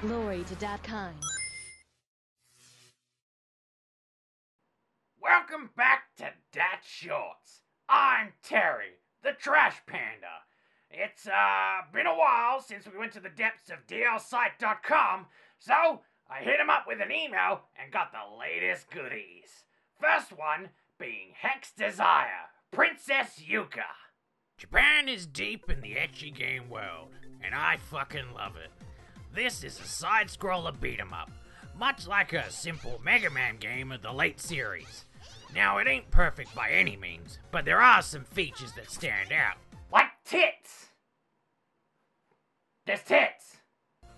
Glory to that kind. Welcome back to Dat Shorts. I'm Terry, the Trash Panda. It's uh been a while since we went to the depths of dlsite.com, so I hit him up with an email and got the latest goodies. First one being HexDesire, Princess Yuka. Japan is deep in the ecchi game world, and I fucking love it. This is a side scroller beat 'em up, much like a simple Mega Man game of the late series. Now, it ain't perfect by any means, but there are some features that stand out. Like tits! There's tits!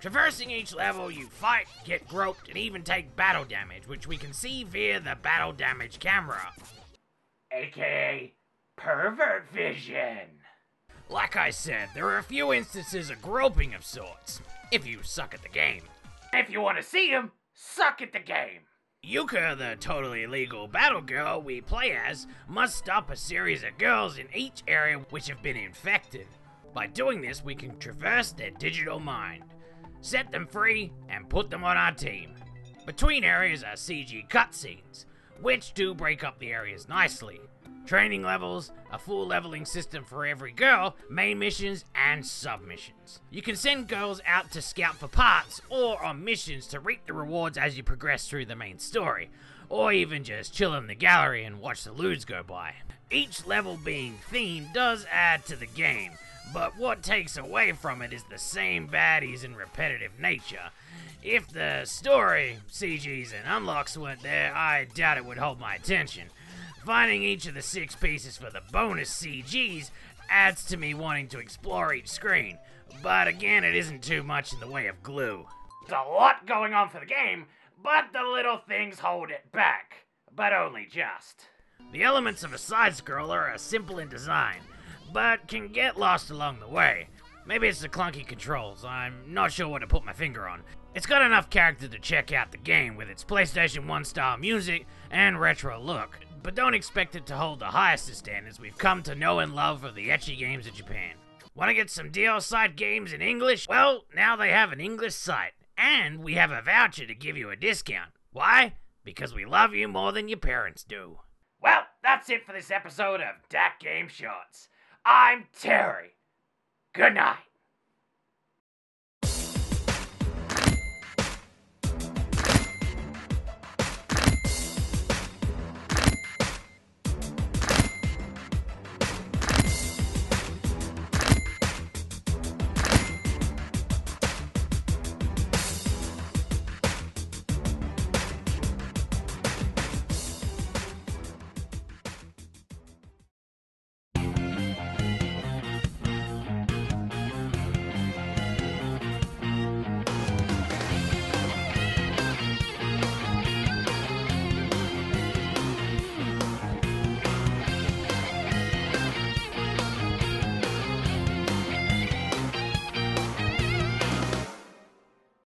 Traversing each level, you fight, get groped, and even take battle damage, which we can see via the battle damage camera. AKA pervert vision. Like I said, there are a few instances of groping of sorts, if you suck at the game. If you want to see him, suck at the game. Yuka, the totally legal battle girl we play as, must stop a series of girls in each area which have been infected. By doing this, we can traverse their digital mind, set them free, and put them on our team. Between areas are CG cutscenes, which do break up the areas nicely. Training levels, a full leveling system for every girl, main missions, and submissions. You can send girls out to scout for parts or on missions to reap the rewards as you progress through the main story, or even just chill in the gallery and watch the lewds go by. Each level being themed does add to the game, but what takes away from it is the same baddies and repetitive nature. If the story, CGs, and unlocks weren't there, I doubt it would hold my attention. Finding each of the six pieces for the bonus CGs adds to me wanting to explore each screen, but again, it isn't too much in the way of glue. There's a lot going on for the game, but the little things hold it back. But only just. The elements of a side scroller are simple in design, but can get lost along the way. Maybe it's the clunky controls, I'm not sure what to put my finger on. It's got enough character to check out the game with its PlayStation 1 style music and retro look, but don't expect it to hold the highest standards we've come to know and love for the ecchi games of Japan. Want to get some DLSite games in English? Well, now they have an English site, and we have a voucher to give you a discount. Why? Because we love you more than your parents do. Well, that's it for this episode of Dat Game Shorts. I'm Terry. Good night.